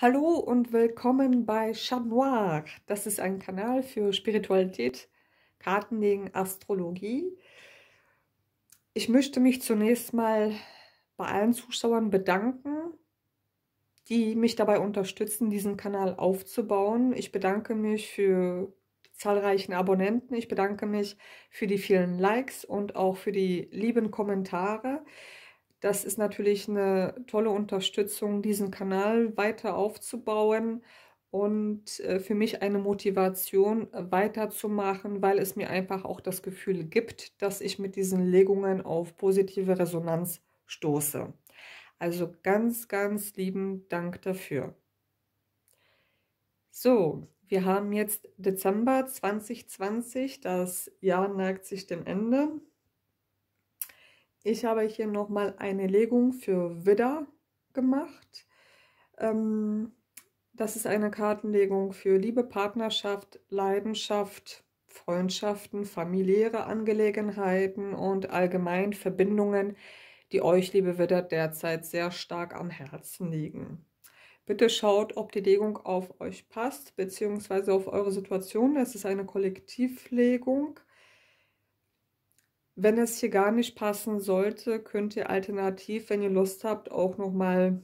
Hallo und willkommen bei Chat Noir. Das ist ein Kanal für Spiritualität, Kartenlegen, Astrologie. Ich möchte mich zunächst mal bei allen Zuschauern bedanken, die mich dabei unterstützen, diesen Kanal aufzubauen. Ich bedanke mich für die zahlreichen Abonnenten. Ich bedanke mich für die vielen Likes und auch für die lieben Kommentare. Das ist natürlich eine tolle Unterstützung, diesen Kanal weiter aufzubauen und äh, für mich eine Motivation weiterzumachen, weil es mir einfach auch das Gefühl gibt, dass ich mit diesen Legungen auf positive Resonanz stoße. Also ganz, ganz lieben Dank dafür. So, wir haben jetzt Dezember 2020, das Jahr neigt sich dem Ende. Ich habe hier nochmal eine Legung für Widder gemacht. Ähm, das ist eine Kartenlegung für Liebe, Partnerschaft, Leidenschaft, Freundschaften, familiäre Angelegenheiten und allgemein Verbindungen, die euch, liebe Widder, derzeit sehr stark am Herzen liegen. Bitte schaut, ob die Legung auf euch passt, beziehungsweise auf eure Situation. Es ist eine Kollektivlegung. Wenn es hier gar nicht passen sollte, könnt ihr alternativ, wenn ihr Lust habt, auch nochmal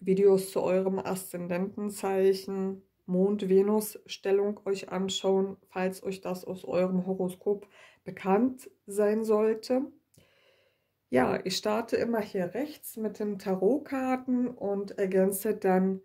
Videos zu eurem Aszendentenzeichen, Mond-Venus-Stellung euch anschauen, falls euch das aus eurem Horoskop bekannt sein sollte. Ja, ich starte immer hier rechts mit den Tarotkarten und ergänze dann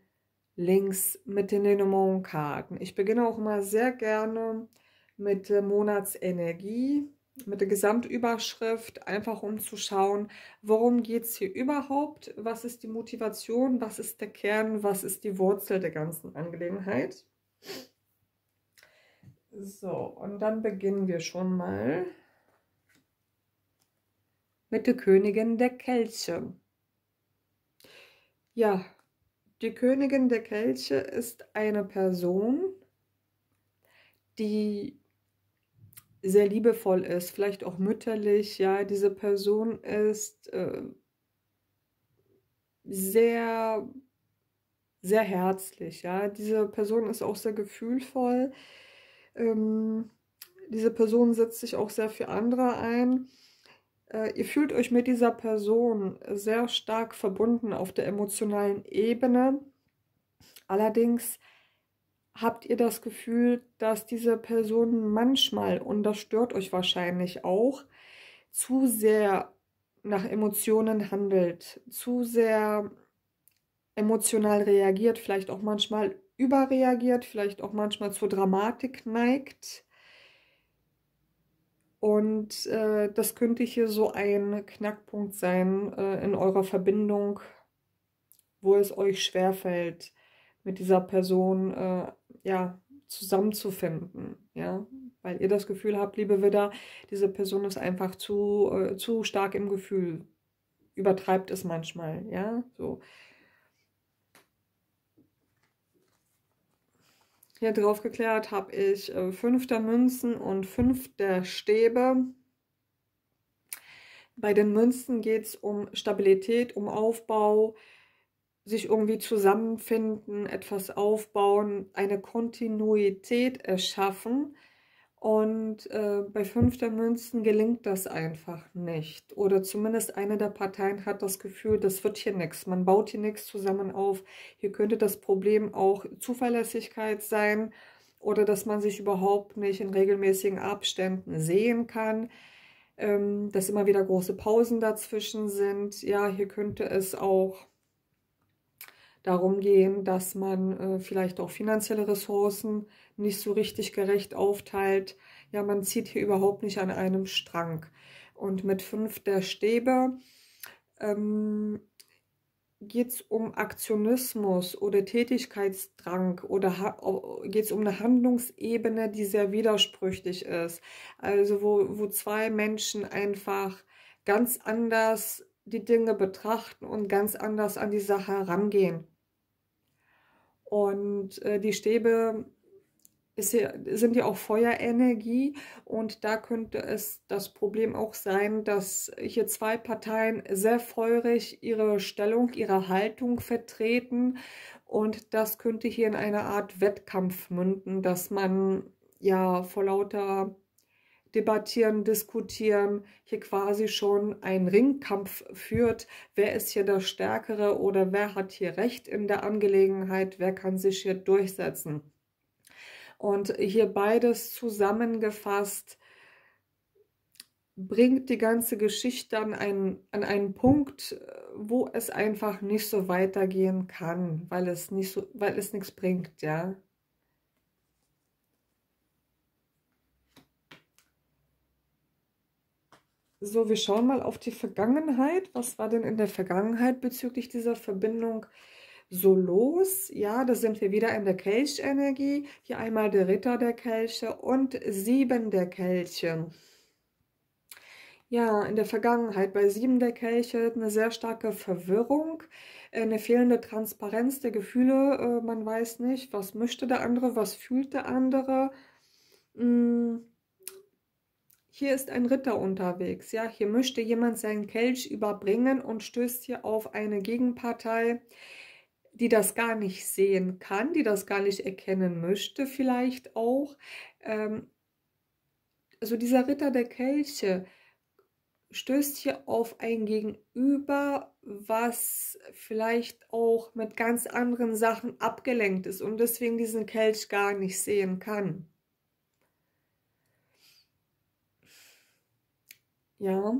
links mit den Lenormand-Karten. Ich beginne auch immer sehr gerne mit der Monatsenergie mit der Gesamtüberschrift, einfach um zu schauen, worum geht es hier überhaupt, was ist die Motivation, was ist der Kern, was ist die Wurzel der ganzen Angelegenheit. So, und dann beginnen wir schon mal mit der Königin der Kelche. Ja, die Königin der Kelche ist eine Person, die sehr liebevoll ist, vielleicht auch mütterlich, ja, diese Person ist äh, sehr, sehr herzlich, ja, diese Person ist auch sehr gefühlvoll, ähm, diese Person setzt sich auch sehr für andere ein. Äh, ihr fühlt euch mit dieser Person sehr stark verbunden auf der emotionalen Ebene. Allerdings habt ihr das Gefühl, dass diese Person manchmal, und das stört euch wahrscheinlich auch, zu sehr nach Emotionen handelt, zu sehr emotional reagiert, vielleicht auch manchmal überreagiert, vielleicht auch manchmal zur Dramatik neigt. Und äh, das könnte hier so ein Knackpunkt sein äh, in eurer Verbindung, wo es euch schwerfällt, mit dieser Person äh, ja, zusammenzufinden, ja, weil ihr das Gefühl habt, liebe Widder, diese Person ist einfach zu, äh, zu stark im Gefühl, übertreibt es manchmal, ja, so. Hier drauf geklärt habe ich äh, fünf der Münzen und fünf der Stäbe. Bei den Münzen geht es um Stabilität, um Aufbau, sich irgendwie zusammenfinden, etwas aufbauen, eine Kontinuität erschaffen. Und äh, bei fünf der Münzen gelingt das einfach nicht. Oder zumindest eine der Parteien hat das Gefühl, das wird hier nichts. Man baut hier nichts zusammen auf. Hier könnte das Problem auch Zuverlässigkeit sein oder dass man sich überhaupt nicht in regelmäßigen Abständen sehen kann. Ähm, dass immer wieder große Pausen dazwischen sind. Ja, hier könnte es auch darum gehen, dass man äh, vielleicht auch finanzielle Ressourcen nicht so richtig gerecht aufteilt. Ja, man zieht hier überhaupt nicht an einem Strang. Und mit fünf der Stäbe ähm, geht es um Aktionismus oder Tätigkeitsdrang oder geht es um eine Handlungsebene, die sehr widersprüchlich ist. Also wo, wo zwei Menschen einfach ganz anders die Dinge betrachten und ganz anders an die Sache herangehen. Und äh, die Stäbe hier, sind ja auch Feuerenergie. Und da könnte es das Problem auch sein, dass hier zwei Parteien sehr feurig ihre Stellung, ihre Haltung vertreten. Und das könnte hier in einer Art Wettkampf münden, dass man ja vor lauter Debattieren, Diskutieren hier quasi schon einen Ringkampf führt. Wer ist hier der Stärkere oder wer hat hier Recht in der Angelegenheit? Wer kann sich hier durchsetzen? Und hier beides zusammengefasst bringt die ganze Geschichte an einen, an einen Punkt, wo es einfach nicht so weitergehen kann, weil es nicht so, weil es nichts bringt, ja. So, wir schauen mal auf die Vergangenheit. Was war denn in der Vergangenheit bezüglich dieser Verbindung so los? Ja, da sind wir wieder in der Kelchenergie. Hier einmal der Ritter der Kelche und sieben der Kelche. Ja, in der Vergangenheit bei sieben der Kelche eine sehr starke Verwirrung, eine fehlende Transparenz der Gefühle. Äh, man weiß nicht, was möchte der andere, was fühlt der andere. Hm, hier ist ein Ritter unterwegs. Ja, hier möchte jemand seinen Kelch überbringen und stößt hier auf eine Gegenpartei, die das gar nicht sehen kann, die das gar nicht erkennen möchte, vielleicht auch. Ähm, also dieser Ritter der Kelche stößt hier auf ein Gegenüber, was vielleicht auch mit ganz anderen Sachen abgelenkt ist und deswegen diesen Kelch gar nicht sehen kann. Ja.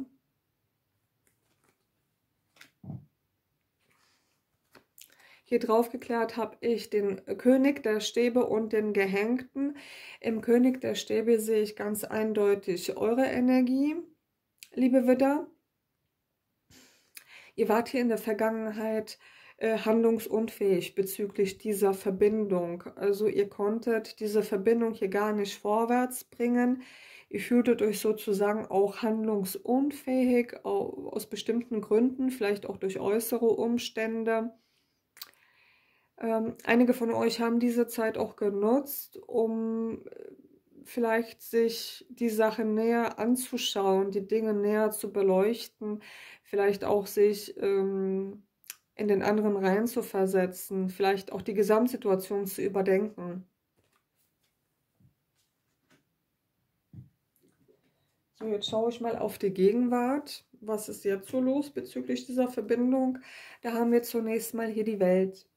Hier drauf geklärt habe ich den König der Stäbe und den Gehängten. Im König der Stäbe sehe ich ganz eindeutig eure Energie liebe Widder. Ihr wart hier in der Vergangenheit äh, handlungsunfähig bezüglich dieser Verbindung. Also ihr konntet diese Verbindung hier gar nicht vorwärts bringen. Ihr fühltet euch sozusagen auch handlungsunfähig aus bestimmten Gründen, vielleicht auch durch äußere Umstände. Ähm, einige von euch haben diese Zeit auch genutzt, um vielleicht sich die Sache näher anzuschauen, die Dinge näher zu beleuchten, vielleicht auch sich ähm, in den anderen rein zu versetzen, vielleicht auch die Gesamtsituation zu überdenken. So, jetzt schaue ich mal auf die Gegenwart. Was ist jetzt so los bezüglich dieser Verbindung? Da haben wir zunächst mal hier die Welt.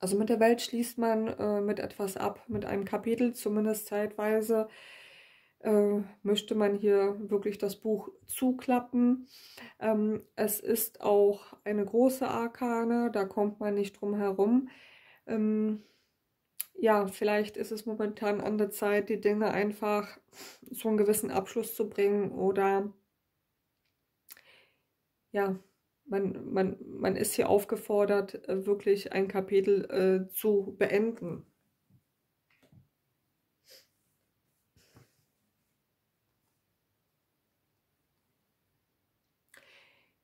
Also mit der Welt schließt man äh, mit etwas ab, mit einem Kapitel, zumindest zeitweise. Äh, möchte man hier wirklich das Buch zuklappen. Ähm, es ist auch eine große Arkane, da kommt man nicht drum herum. Ähm, ja, vielleicht ist es momentan an der Zeit, die Dinge einfach zu einem gewissen Abschluss zu bringen oder ja, man, man, man ist hier aufgefordert, äh, wirklich ein Kapitel äh, zu beenden.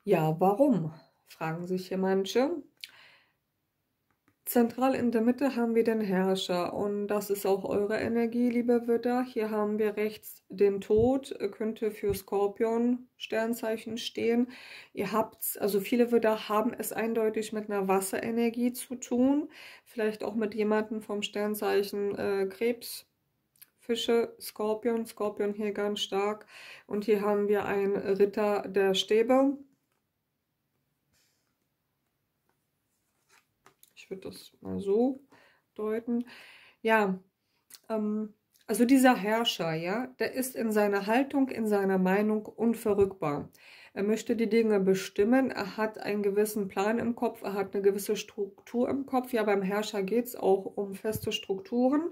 Ja, warum? fragen sich hier manche. Zentral in der Mitte haben wir den Herrscher und das ist auch eure Energie, liebe Widder. Hier haben wir rechts den Tod, könnte für Skorpion Sternzeichen stehen. Ihr habt, also viele Widder haben es eindeutig mit einer Wasserenergie zu tun, vielleicht auch mit jemandem vom Sternzeichen äh, Krebs. Fische, Skorpion, Skorpion hier ganz stark. Und hier haben wir einen Ritter der Stäbe. Ich würde das mal so deuten. Ja, ähm, also dieser Herrscher, ja, der ist in seiner Haltung, in seiner Meinung unverrückbar. Er möchte die Dinge bestimmen, er hat einen gewissen Plan im Kopf, er hat eine gewisse Struktur im Kopf. Ja, beim Herrscher geht es auch um feste Strukturen.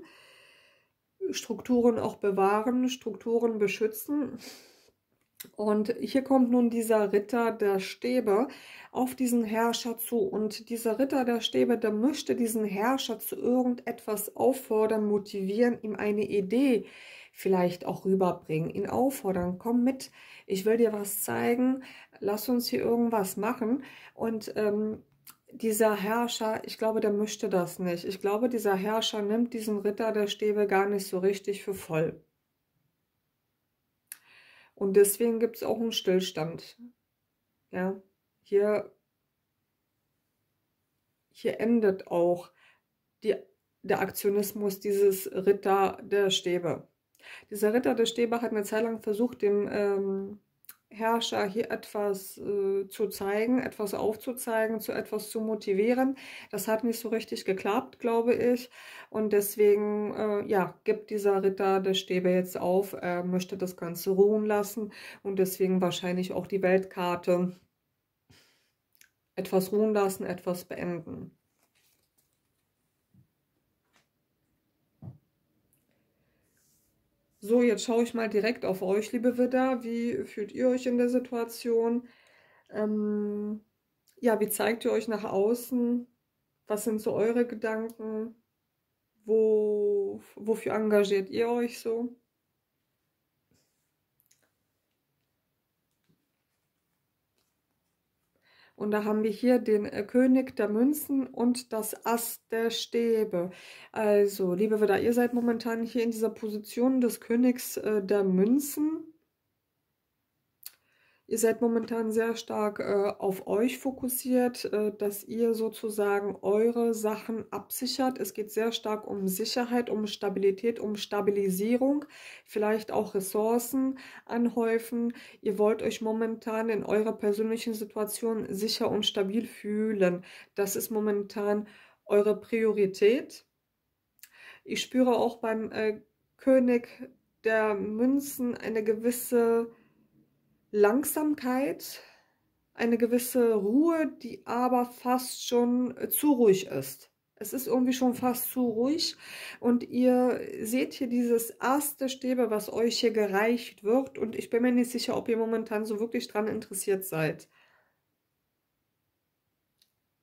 Strukturen auch bewahren, Strukturen beschützen. Und hier kommt nun dieser Ritter der Stäbe auf diesen Herrscher zu. Und dieser Ritter der Stäbe, der möchte diesen Herrscher zu irgendetwas auffordern, motivieren, ihm eine Idee vielleicht auch rüberbringen, ihn auffordern, komm mit, ich will dir was zeigen, lass uns hier irgendwas machen. Und ähm, dieser Herrscher, ich glaube, der möchte das nicht. Ich glaube, dieser Herrscher nimmt diesen Ritter der Stäbe gar nicht so richtig für voll. Und deswegen gibt es auch einen Stillstand. Ja, hier, hier endet auch die, der Aktionismus dieses Ritter der Stäbe. Dieser Ritter der Stäbe hat eine Zeit lang versucht, dem ähm, Herrscher hier etwas äh, zu zeigen, etwas aufzuzeigen, zu etwas zu motivieren. Das hat nicht so richtig geklappt, glaube ich. Und deswegen, äh, ja, gibt dieser Ritter der Stäbe jetzt auf, er möchte das Ganze ruhen lassen und deswegen wahrscheinlich auch die Weltkarte etwas ruhen lassen, etwas beenden. So, jetzt schaue ich mal direkt auf euch, liebe Widder. Wie fühlt ihr euch in der Situation? Ähm, ja, wie zeigt ihr euch nach außen? Was sind so eure Gedanken? Wo, wofür engagiert ihr euch so? Und da haben wir hier den äh, König der Münzen und das Ass der Stäbe. Also, liebe Widder, ihr seid momentan hier in dieser Position des Königs äh, der Münzen. Ihr seid momentan sehr stark äh, auf euch fokussiert, äh, dass ihr sozusagen eure Sachen absichert. Es geht sehr stark um Sicherheit, um Stabilität, um Stabilisierung, vielleicht auch Ressourcen anhäufen. Ihr wollt euch momentan in eurer persönlichen Situation sicher und stabil fühlen. Das ist momentan eure Priorität. Ich spüre auch beim äh, König der Münzen eine gewisse Langsamkeit, eine gewisse Ruhe, die aber fast schon äh, zu ruhig ist. Es ist irgendwie schon fast zu ruhig und ihr seht hier dieses erste Stäbe, was euch hier gereicht wird und ich bin mir nicht sicher, ob ihr momentan so wirklich dran interessiert seid.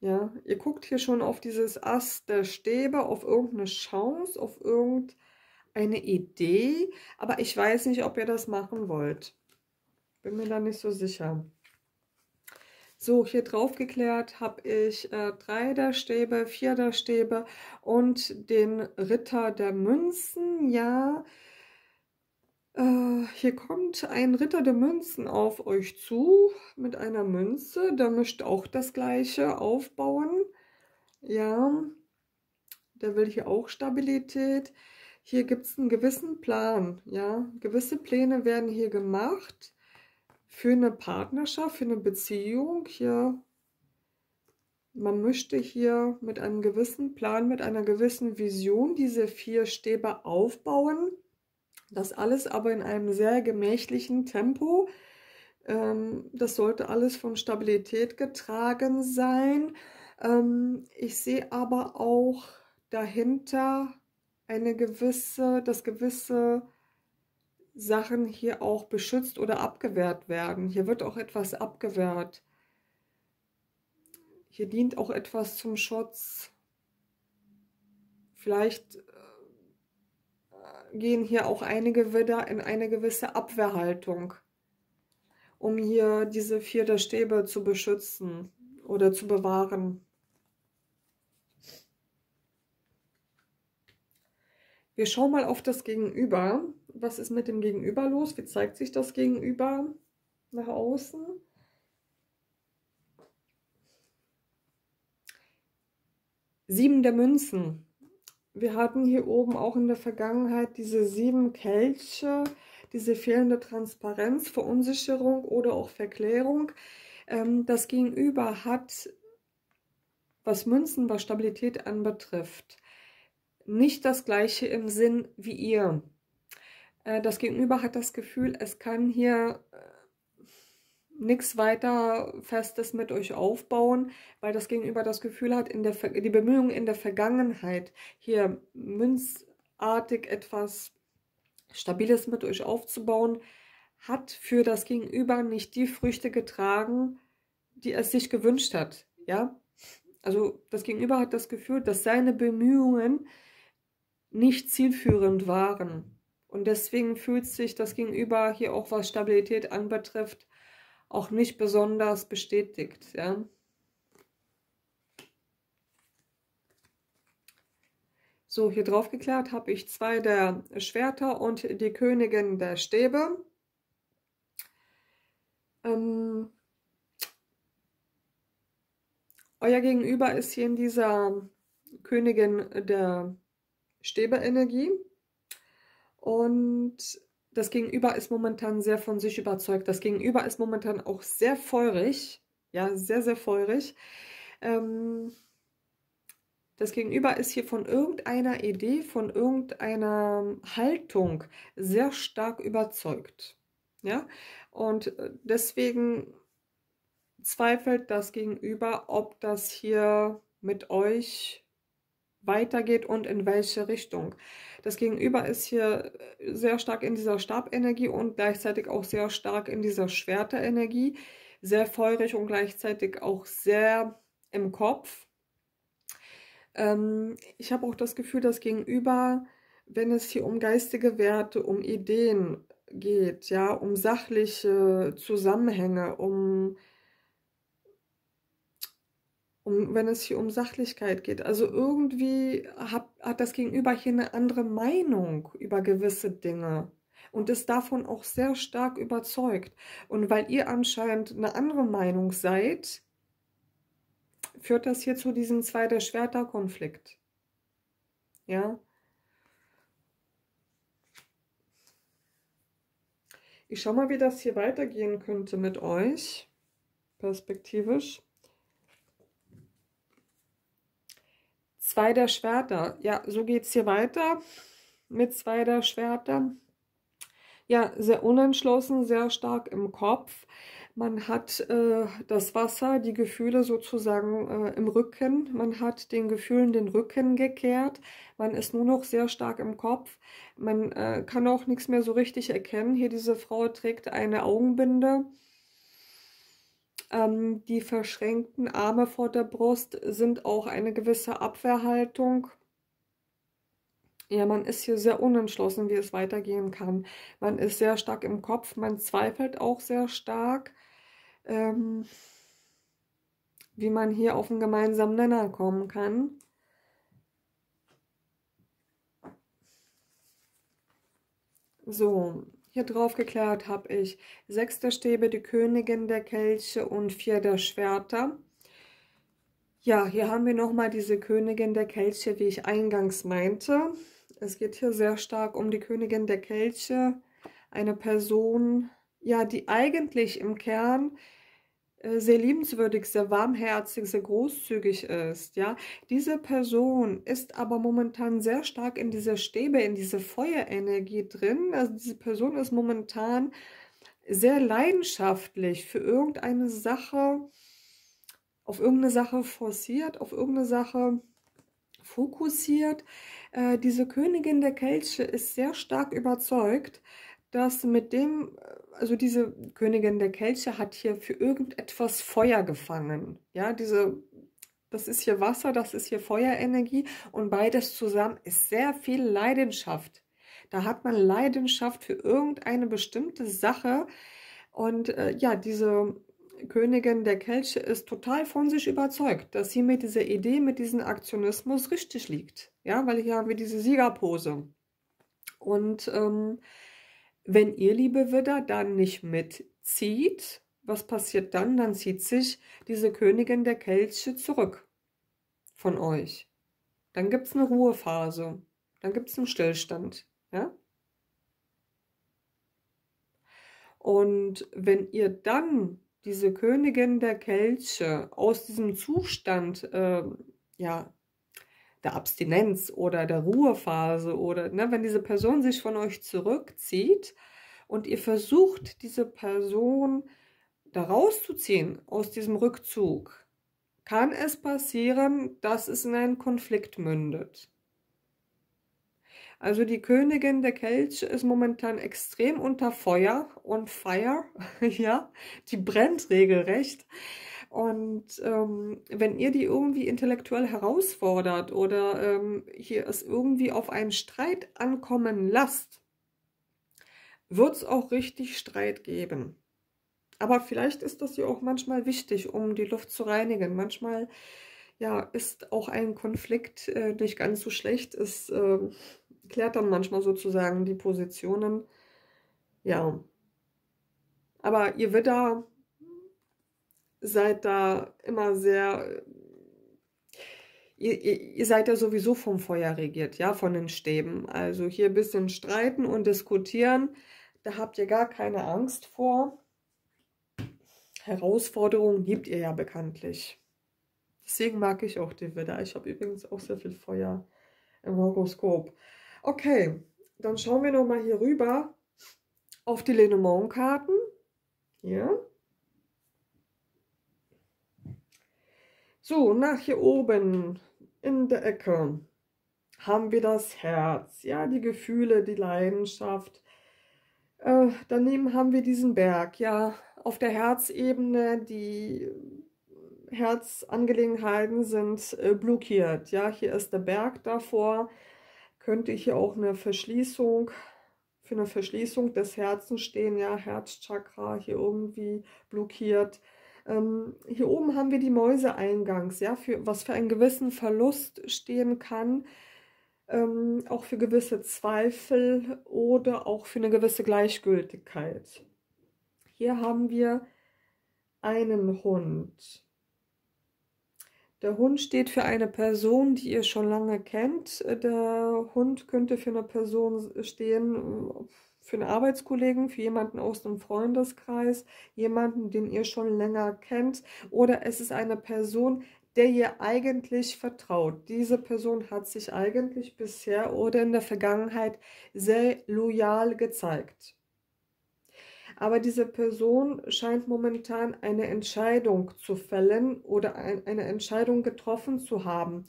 Ja, ihr guckt hier schon auf dieses der Stäbe, auf irgendeine Chance, auf irgendeine Idee, aber ich weiß nicht, ob ihr das machen wollt. Bin mir da nicht so sicher. So, hier drauf geklärt habe ich äh, drei der Stäbe, vier der Stäbe und den Ritter der Münzen. Ja, äh, hier kommt ein Ritter der Münzen auf euch zu mit einer Münze. Der möchte auch das gleiche aufbauen. Ja, der will hier auch Stabilität. Hier gibt es einen gewissen Plan. Ja, gewisse Pläne werden hier gemacht für eine Partnerschaft, für eine Beziehung hier, man möchte hier mit einem gewissen Plan, mit einer gewissen Vision diese vier Stäbe aufbauen. Das alles aber in einem sehr gemächlichen Tempo. Ähm, das sollte alles von Stabilität getragen sein. Ähm, ich sehe aber auch dahinter eine gewisse, das gewisse Sachen hier auch beschützt oder abgewehrt werden. Hier wird auch etwas abgewehrt. Hier dient auch etwas zum Schutz. Vielleicht äh, gehen hier auch einige wieder in eine gewisse Abwehrhaltung, um hier diese vier der Stäbe zu beschützen oder zu bewahren. Wir schauen mal auf das Gegenüber was ist mit dem Gegenüber los? Wie zeigt sich das Gegenüber nach außen? Sieben der Münzen. Wir hatten hier oben auch in der Vergangenheit diese sieben Kelche, diese fehlende Transparenz, Verunsicherung oder auch Verklärung. Ähm, das Gegenüber hat, was Münzen, was Stabilität anbetrifft, nicht das gleiche im Sinn wie ihr. Äh, das Gegenüber hat das Gefühl, es kann hier äh, nichts weiter Festes mit euch aufbauen, weil das Gegenüber das Gefühl hat, in der, die Bemühungen in der Vergangenheit hier münzartig etwas Stabiles mit euch aufzubauen, hat für das Gegenüber nicht die Früchte getragen, die es sich gewünscht hat. Ja, also das Gegenüber hat das Gefühl, dass seine Bemühungen nicht zielführend waren. Und deswegen fühlt sich das Gegenüber hier auch, was Stabilität anbetrifft, auch nicht besonders bestätigt. Ja? So, hier drauf geklärt habe ich zwei der Schwerter und die Königin der Stäbe. Ähm, euer Gegenüber ist hier in dieser Königin der Stäbe-Energie. Und das Gegenüber ist momentan sehr von sich überzeugt. Das Gegenüber ist momentan auch sehr feurig. Ja, sehr, sehr feurig. Ähm, das Gegenüber ist hier von irgendeiner Idee, von irgendeiner Haltung sehr stark überzeugt. Ja, und äh, deswegen zweifelt das Gegenüber, ob das hier mit euch weitergeht und in welche Richtung. Das Gegenüber ist hier sehr stark in dieser Stabenergie und gleichzeitig auch sehr stark in dieser Schwerterenergie, sehr feurig und gleichzeitig auch sehr im Kopf. Ähm, ich habe auch das Gefühl, dass Gegenüber, wenn es hier um geistige Werte, um Ideen geht, ja, um sachliche Zusammenhänge, um um, wenn es hier um Sachlichkeit geht. Also irgendwie hat, hat das Gegenüber hier eine andere Meinung über gewisse Dinge und ist davon auch sehr stark überzeugt. Und weil ihr anscheinend eine andere Meinung seid, führt das hier zu diesem zweiter Schwerter-Konflikt. Ja. Ich schau mal, wie das hier weitergehen könnte mit euch, perspektivisch. Zwei der Schwerter. Ja, so geht es hier weiter mit zwei der Schwerter. Ja, sehr unentschlossen, sehr stark im Kopf. Man hat äh, das Wasser, die Gefühle sozusagen äh, im Rücken. Man hat den Gefühlen den Rücken gekehrt. Man ist nur noch sehr stark im Kopf. Man äh, kann auch nichts mehr so richtig erkennen. Hier diese Frau trägt eine Augenbinde. Ähm, die verschränkten Arme vor der Brust sind auch eine gewisse Abwehrhaltung. Ja, man ist hier sehr unentschlossen, wie es weitergehen kann. Man ist sehr stark im Kopf, man zweifelt auch sehr stark, ähm, wie man hier auf einen gemeinsamen Nenner kommen kann. So, hier drauf geklärt habe ich sechs der Stäbe, die Königin der Kelche und vier der Schwerter. Ja, hier haben wir nochmal diese Königin der Kelche, wie ich eingangs meinte. Es geht hier sehr stark um die Königin der Kelche, eine Person, ja, die eigentlich im Kern sehr liebenswürdig, sehr warmherzig, sehr großzügig ist, ja. Diese Person ist aber momentan sehr stark in dieser Stäbe, in diese Feuerenergie drin. Also diese Person ist momentan sehr leidenschaftlich für irgendeine Sache, auf irgendeine Sache forciert, auf irgendeine Sache fokussiert. Äh, diese Königin der Kelche ist sehr stark überzeugt, dass mit dem, also diese Königin der Kelche hat hier für irgendetwas Feuer gefangen. Ja, diese, das ist hier Wasser, das ist hier Feuerenergie und beides zusammen ist sehr viel Leidenschaft. Da hat man Leidenschaft für irgendeine bestimmte Sache und äh, ja, diese Königin der Kelche ist total von sich überzeugt, dass sie mit dieser Idee, mit diesem Aktionismus richtig liegt. Ja, weil hier haben wir diese Siegerpose. Und ähm, wenn ihr, liebe Widder, dann nicht mitzieht, was passiert dann? Dann zieht sich diese Königin der Kelche zurück von euch. Dann gibt es eine Ruhephase. Dann gibt es einen Stillstand. Ja? Und wenn ihr dann diese Königin der Kelche aus diesem Zustand äh, ja, der Abstinenz oder der Ruhephase oder ne, wenn diese Person sich von euch zurückzieht und ihr versucht, diese Person da rauszuziehen aus diesem Rückzug, kann es passieren, dass es in einen Konflikt mündet. Also die Königin der Kelch ist momentan extrem unter Feuer und Fire, ja, die brennt regelrecht. Und ähm, wenn ihr die irgendwie intellektuell herausfordert oder ähm, hier es irgendwie auf einen Streit ankommen lasst, wird es auch richtig Streit geben. Aber vielleicht ist das ja auch manchmal wichtig, um die Luft zu reinigen. Manchmal ja, ist auch ein Konflikt äh, nicht ganz so schlecht. Es äh, klärt dann manchmal sozusagen die Positionen. Ja. Aber ihr Widder seid da immer sehr ihr, ihr, seid ja sowieso vom Feuer regiert, ja, von den Stäben. Also hier ein bisschen streiten und diskutieren, da habt ihr gar keine Angst vor. Herausforderungen gibt ihr ja bekanntlich. Deswegen mag ich auch die Widder. Ich habe übrigens auch sehr viel Feuer im Horoskop. Okay, dann schauen wir nochmal hier rüber auf die Lenormand-Karten. Hier. So, nach hier oben in der Ecke haben wir das Herz, ja, die Gefühle, die Leidenschaft. Äh, daneben haben wir diesen Berg, ja, auf der Herzebene, die Herzangelegenheiten sind äh, blockiert. Ja, hier ist der Berg davor. Könnte hier auch eine Verschließung, für eine Verschließung des Herzens stehen, ja, Herzchakra hier irgendwie blockiert. Ähm, hier oben haben wir die Mäuse eingangs, ja, für, was für einen gewissen Verlust stehen kann, ähm, auch für gewisse Zweifel oder auch für eine gewisse Gleichgültigkeit. Hier haben wir einen Hund. Der Hund steht für eine Person, die ihr schon lange kennt. Der Hund könnte für eine Person stehen, für einen Arbeitskollegen, für jemanden aus dem Freundeskreis, jemanden, den ihr schon länger kennt. Oder es ist eine Person, der ihr eigentlich vertraut. Diese Person hat sich eigentlich bisher oder in der Vergangenheit sehr loyal gezeigt. Aber diese Person scheint momentan eine Entscheidung zu fällen oder ein, eine Entscheidung getroffen zu haben.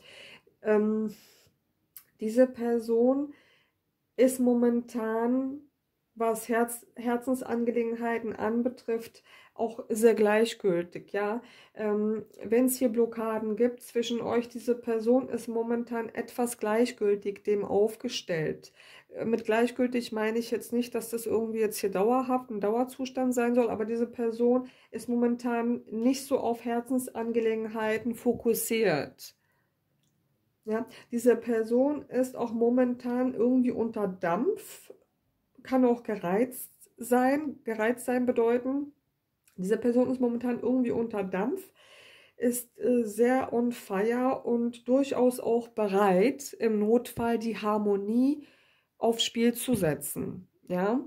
Ähm, diese Person ist momentan, was Herz, Herzensangelegenheiten anbetrifft, auch sehr gleichgültig, ja. Ähm, Wenn es hier Blockaden gibt zwischen euch, diese Person ist momentan etwas gleichgültig dem aufgestellt. Äh, mit gleichgültig meine ich jetzt nicht, dass das irgendwie jetzt hier dauerhaft ein Dauerzustand sein soll, aber diese Person ist momentan nicht so auf Herzensangelegenheiten fokussiert. Ja, diese Person ist auch momentan irgendwie unter Dampf, kann auch gereizt sein. Gereizt sein bedeuten, diese Person ist momentan irgendwie unter Dampf, ist äh, sehr on fire und durchaus auch bereit, im Notfall die Harmonie aufs Spiel zu setzen, ja,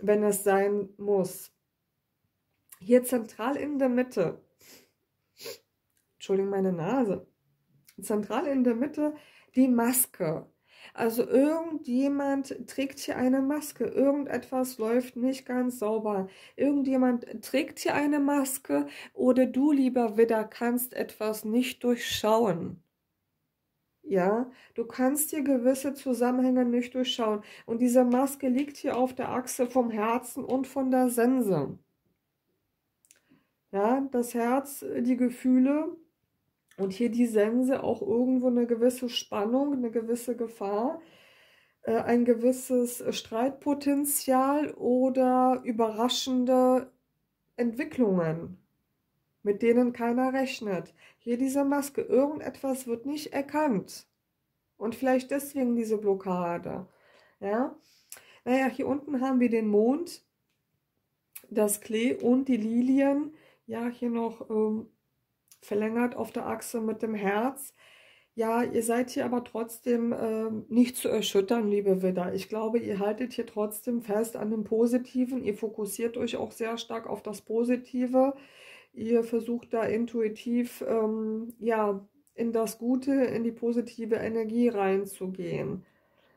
wenn es sein muss. Hier zentral in der Mitte, Entschuldigung, meine Nase, zentral in der Mitte die Maske. Also irgendjemand trägt hier eine Maske, irgendetwas läuft nicht ganz sauber. Irgendjemand trägt hier eine Maske oder du, lieber Widder, kannst etwas nicht durchschauen. Ja, du kannst hier gewisse Zusammenhänge nicht durchschauen. Und diese Maske liegt hier auf der Achse vom Herzen und von der Sense. Ja, das Herz, die Gefühle und hier die Sense auch irgendwo eine gewisse Spannung, eine gewisse Gefahr, äh, ein gewisses Streitpotenzial oder überraschende Entwicklungen mit denen keiner rechnet. Hier diese Maske, irgendetwas wird nicht erkannt. Und vielleicht deswegen diese Blockade. Ja, naja, hier unten haben wir den Mond, das Klee und die Lilien. Ja, hier noch ähm, verlängert auf der Achse mit dem Herz. Ja, ihr seid hier aber trotzdem äh, nicht zu erschüttern, liebe Widder. Ich glaube, ihr haltet hier trotzdem fest an dem Positiven. Ihr fokussiert euch auch sehr stark auf das Positive. Ihr versucht da intuitiv, ähm, ja, in das Gute, in die positive Energie reinzugehen,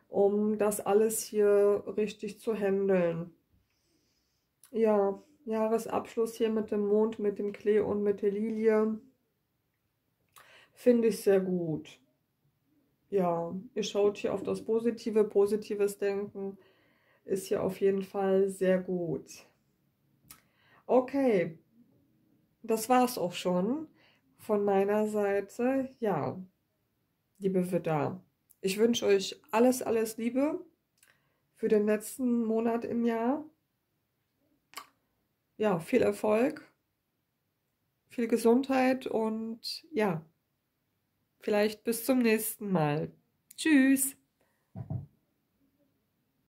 um das alles hier richtig zu handeln. Ja, Jahresabschluss hier mit dem Mond, mit dem Klee und mit der Lilie finde ich sehr gut. Ja, ihr schaut hier auf das Positive, positives Denken ist hier auf jeden Fall sehr gut. Okay, das war's auch schon von meiner Seite. Ja, liebe Widder, ich wünsche euch alles, alles Liebe für den letzten Monat im Jahr. Ja, viel Erfolg, viel Gesundheit und ja, vielleicht bis zum nächsten Mal. Tschüss.